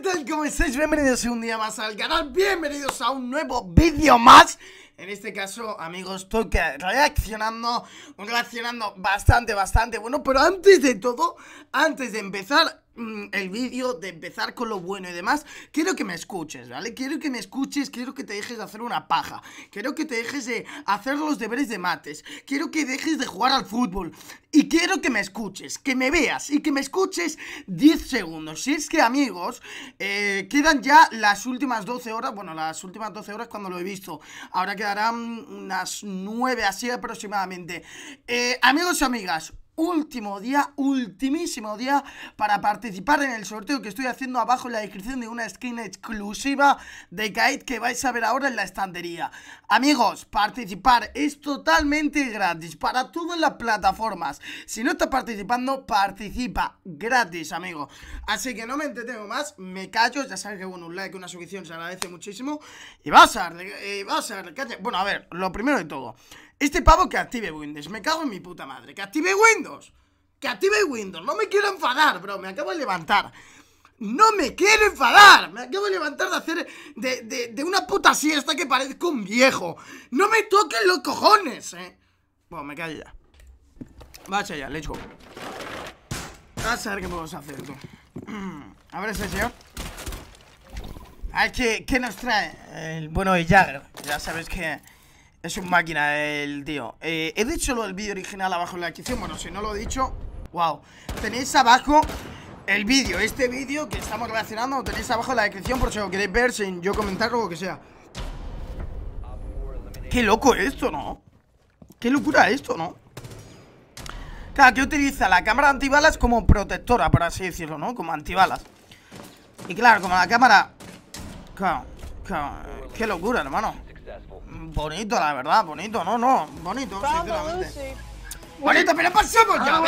tal? ¿Cómo estáis? Bienvenidos un día más al canal, bienvenidos a un nuevo vídeo más En este caso, amigos, estoy reaccionando, reaccionando bastante, bastante bueno Pero antes de todo, antes de empezar el vídeo, de empezar con lo bueno y demás, quiero que me escuches, ¿vale? Quiero que me escuches, quiero que te dejes de hacer una paja, quiero que te dejes de hacer los deberes de mates, quiero que dejes de jugar al fútbol y quiero que me escuches, que me veas y que me escuches 10 segundos. Si es que, amigos, eh, quedan ya las últimas 12 horas, bueno, las últimas 12 horas cuando lo he visto, ahora quedarán unas 9 así aproximadamente. Eh, amigos y amigas, último día, ultimísimo día para participar en el sorteo que estoy haciendo abajo en la descripción de una skin exclusiva de Kite que vais a ver ahora en la estantería. Amigos, participar es totalmente gratis para todas las plataformas. Si no estás participando, participa gratis, amigo. Así que no me entretengo más, me callo, ya sabes que bueno, un like, una suscripción se agradece muchísimo. Y vas a darle, eh, vas a darle, Bueno, a ver, lo primero de todo. Este pavo que active Windows. Me cago en mi puta madre. Que active Windows. Que active Windows. No me quiero enfadar, bro. Me acabo de levantar. No me quiero enfadar. Me acabo de levantar de hacer de, de, una puta siesta que parezco un viejo. No me toquen los cojones, eh. Bueno, me callo ya. Vaya ya, let's go. A ver qué podemos hacer, tú. A ver ese señor. A ver qué, qué nos trae el bueno de Jagger. Ya sabes que es un máquina el tío eh, He dicho lo del vídeo original abajo en la descripción Bueno, si no lo he dicho, wow Tenéis abajo el vídeo Este vídeo que estamos reaccionando Lo tenéis abajo en la descripción por si lo queréis ver Sin yo comentar o lo que sea Qué loco esto, ¿no? Qué locura esto, ¿no? Claro, que utiliza la cámara antibalas como protectora, por así decirlo, ¿no? Como antibalas Y claro, como la cámara Claro, claro Qué locura, hermano Bonito, la verdad, bonito, no, no, bonito, sinceramente. Bonito, pero pasamos ya,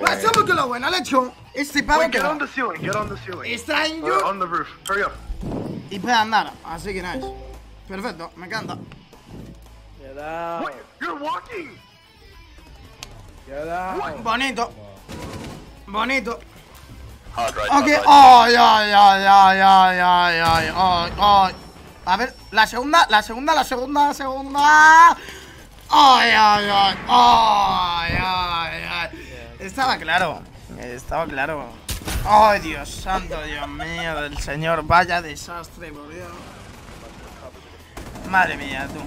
Pasamos con lo bueno, le hecho. Este pavo que está en yo. Y puede andar, así que nice. Perfecto, me encanta. Bonito. Bonito. Ok, ay, ay, ay, ay, ay, ay, ay, ay. A ver, la segunda, la segunda, la segunda, la segunda. Ay, ay, ay, ay, ay, ay. Estaba claro, estaba claro. Ay, Dios santo, Dios mío del Señor. Vaya desastre, por. Madre mía, tú.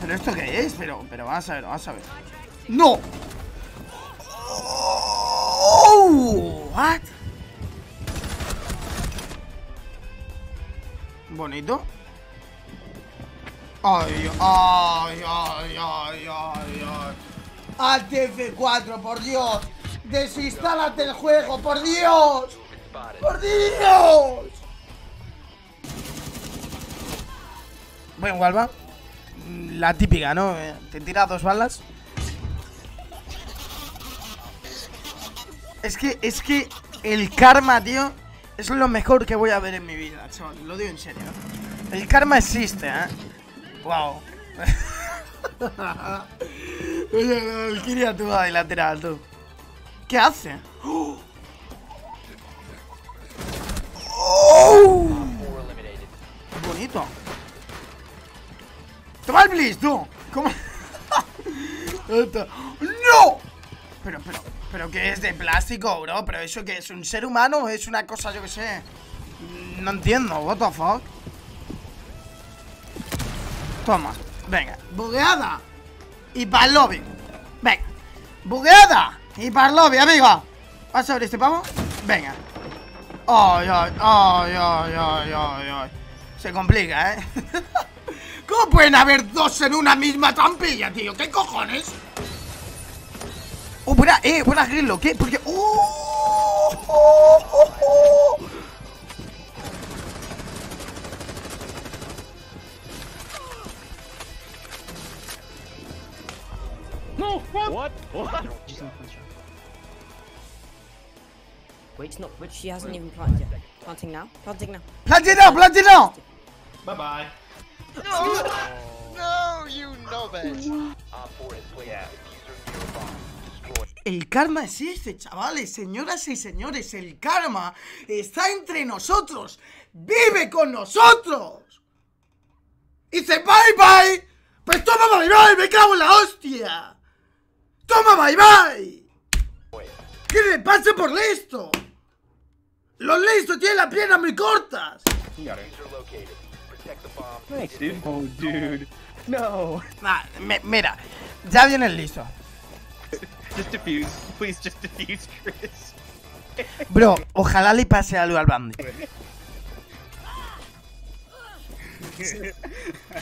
¿Pero esto qué es? Pero, pero a ver, vamos a ver. ¡No! Oh, ¿What? Bonito. Ay, ay, ay, ay, ay, ay. Alt F4, por Dios. Desinstálate el juego, por Dios. Por Dios. Bueno, Walva. La típica, ¿no? Te tira dos balas. Es que, es que el karma, tío, es lo mejor que voy a ver en mi vida, chaval. Lo digo en serio. El karma existe, ¿eh? Wow. Oye, tú de lateral, tú. ¿Qué hace? ¡Oh! Bonito. Toma el Blitz, tú. ¿Cómo? ¡No! Pero, pero, pero que es de plástico, bro. Pero eso que es un ser humano es una cosa, yo que sé. No entiendo, what the fuck. Toma, venga, bugueada Y para el lobby Venga, bugueada Y para el lobby, amigo ¿Vas a ver este pavo? Venga Ay, ay, ay, ay, ay, ay, ay Se complica, ¿eh? ¿Cómo pueden haber dos en una misma trampilla, tío? ¿Qué cojones? Oh, buena, eh, buena grillo, ¿qué? Porque... ¡Oh! oh, oh, oh. What? What? What? Wait, not. But she hasn't even planted yet. Planting now. Planting now. Planting now. Planting now. Bye bye. No! no, you know that. El karma existe, chavales, señoras y señores. El karma está entre nosotros. ¡Vive con nosotros! Y dice bye bye. Pues toma bye bye, me cago en la hostia. Toma bye bye. ¿Qué le pasa por listo? Los listos tienen las piernas muy cortas. Thanks, dude. Oh, dude. No. Nah, me- mira, ya viene el listo. Just defuse. Please just defuse, Chris. Bro, ojalá le pase algo al Bandy.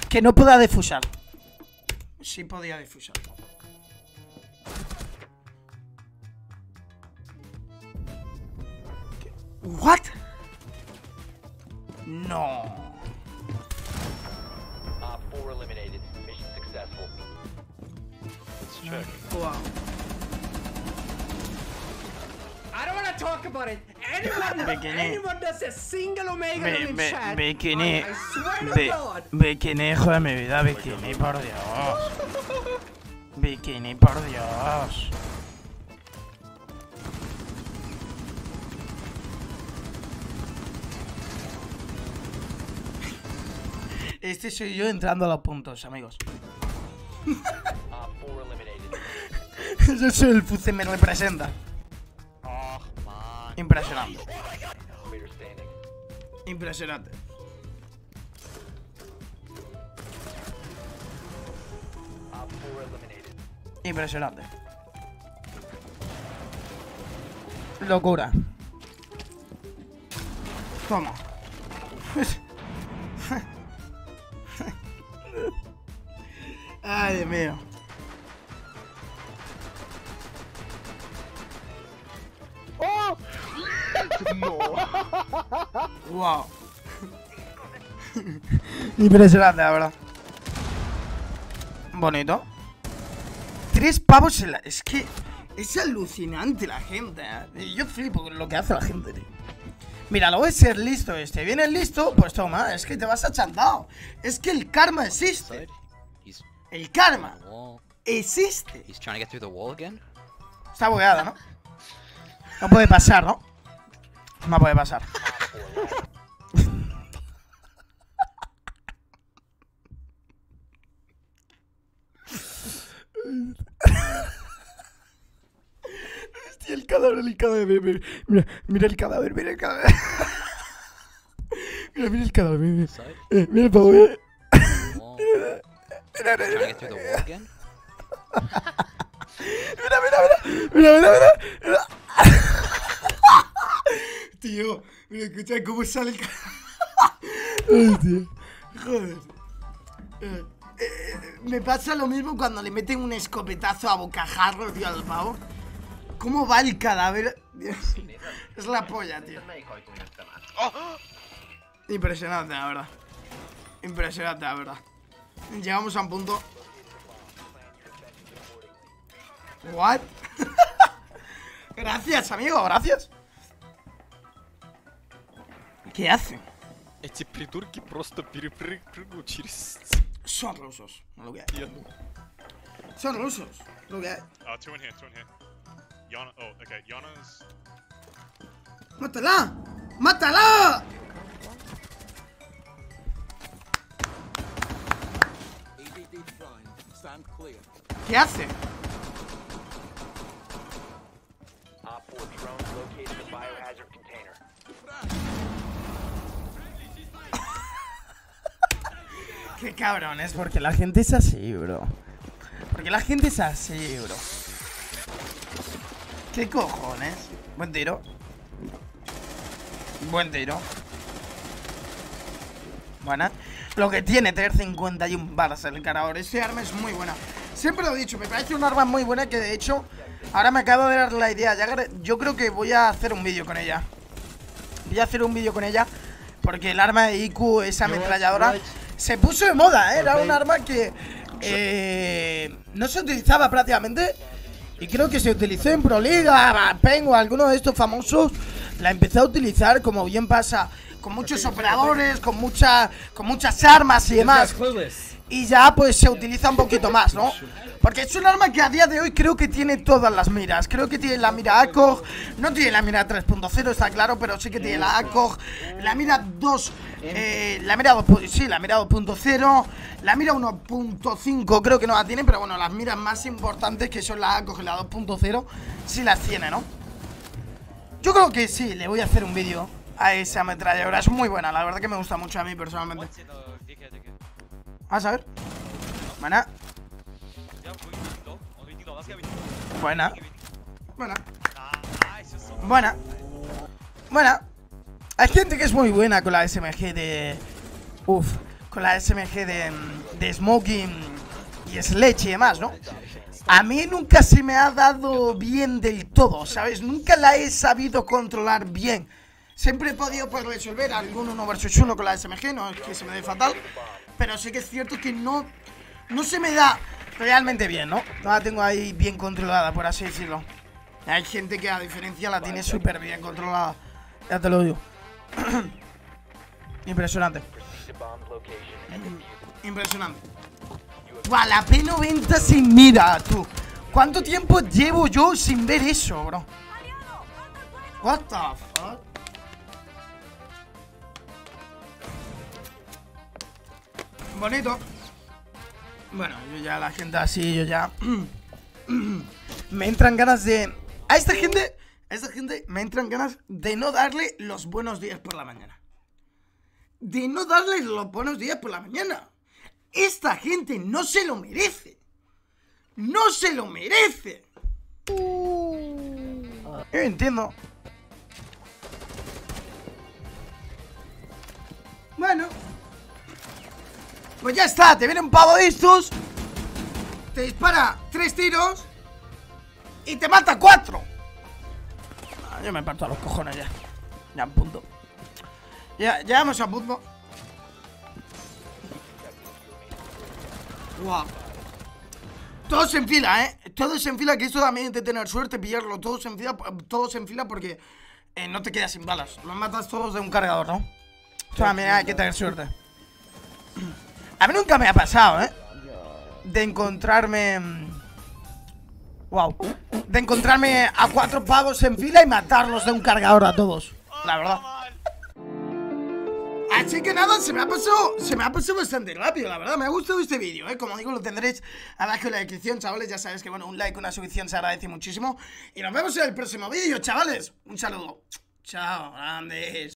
Que no pueda defusar. Sí podía defusar. What? No. Op 4 eliminated. Mission successful. Wow. I don't want to talk about it. Anyone, anyone does a single omega Be- in be- chat. bikini. I, I swear to Be- God. bikini, hijo de mi vida, bikini, por Dios. Bikini, por Dios. Este soy yo entrando a los puntos, amigos. Op 4 eliminated. Yo soy el Fuce, me representa. Impresionante. Impresionante. Op 4 eliminated. Impresionante. Locura. Toma. Ay, Dios mío. Wow. Impresionante, la verdad. Bonito. Tres pavos en la... Es que es alucinante la gente, ¿eh? Yo flipo con lo que hace la gente, tío. Mira, lo voy a ser listo este. Viene el listo, pues toma, es que te vas achantado. Es que el karma existe. El karma existe. Está bugueado, ¿no? No puede pasar, ¿no? No puede pasar. Hostia, el cadáver, el cadáver. Mira, mira, mira el cadáver, mira el cadáver. Mira, mira el cadáver, mira, mira. Eh, mira el pavo, mira. Mira, mira, mira. Mira, mira, mira, mira, mira, mira, mira. Tío, mira, escucha cómo sale el ca- Hostia, joder. Eh, eh, me pasa lo mismo cuando le meten un escopetazo a bocajarro, tío, al pavo. ¿Cómo va el cadáver? Dios, es la polla, tío. Impresionante, la verdad. Impresionante, la verdad. Llegamos a un punto. What? gracias, amigo, gracias. ¿Qué hacen? Эти придурки просто перепрыгнут через Son rusos, lo que hay. стену. Son rusos, lo que hay. Uh, two in here, two in here. Yana, oh, okay, Yana's. ¡Mátala! ¡Mátala! ¿Qué hace? Op 4 drones located the biohazard container. Qué cabrones, porque la gente es así, bro. Porque la gente es así, bro. ¿Qué cojones? Buen tiro. Buen tiro. Buena. Lo que tiene tener 51 balas el cargador. Este arma es muy buena. Siempre lo he dicho, me parece un arma muy buena que de hecho ahora me acabo de dar la idea. Yo creo que voy a hacer un vídeo con ella. Voy a hacer un vídeo con ella porque el arma de IQ, esa ametralladora, se puso de moda, ¿eh? Era un arma que eh, no se utilizaba prácticamente y creo que se utilizó en Proliga, Pengo, alguno de estos famosos la empezó a utilizar como bien pasa con muchos operadores, con mucha, con muchas armas y demás. Y ya pues se utiliza un poquito más, ¿no? Porque es un arma que a día de hoy creo que tiene todas las miras. Creo que tiene la mira ACOG, no tiene la mira 3.0, está claro, pero sí que tiene la ACOG, la mira 2, eh, la mira 2, sí, la mira 2.0, la mira 1.5 creo que no la tiene, pero bueno, las miras más importantes que son la ACOG y la 2.0 sí las tiene, ¿no? Yo creo que sí, le voy a hacer un vídeo a esa ametralladora. Es muy buena, la verdad que me gusta mucho a mí personalmente. Vamos a ver. Buena. Buena. Buena. Buena. Buena. Hay gente que es muy buena con la SMG de... Uf. Con la SMG de, de Smoking y Sledge y demás, ¿no? A mí nunca se me ha dado bien del todo, ¿sabes? Nunca la he sabido controlar bien. Siempre he podido pues, resolver algún 1 versus 1 con la SMG, no es que se me dé fatal. Pero sí que es cierto que no, no se me da realmente bien, ¿no? No la tengo ahí bien controlada, por así decirlo. Hay gente que a diferencia la tiene súper bien controlada. Ya te lo digo. Impresionante. Impresionante. Buah, la P90 sin mira, tú. ¿Cuánto tiempo llevo yo sin ver eso, bro? What the fuck? Bonito. Bueno, yo ya la gente así, yo ya me entran ganas de a esta gente, a esta gente me entran ganas de no darle los buenos días por la mañana. De no darles los buenos días por la mañana. Esta gente no se lo merece. No se lo merece. Yo entiendo. Bueno. Pues ya está, te viene un pavo de estos. Te dispara tres tiros. Y te mata cuatro. Ah, yo me parto a los cojones ya. Ya en punto. Ya, ya vamos a punto. Guau. Todos en fila, ¿eh? Todos en fila, que esto también que tener suerte, pillarlo. Todos en fila, todos en fila porque eh, no te quedas sin balas. Los matas todos de un cargador, ¿no? También hay que tener suerte. A mí nunca me ha pasado, ¿eh? De encontrarme... Wow. De encontrarme a cuatro pavos en fila y matarlos de un cargador a todos. La verdad. Así que nada, se me ha pasado, se me ha pasado bastante rápido, la verdad, me ha gustado este vídeo, ¿eh? Como digo, lo tendréis abajo en la descripción, chavales, ya sabes que, bueno, un like, una suscripción se agradece muchísimo. Y nos vemos en el próximo vídeo, chavales. Un saludo. Chao, grandes.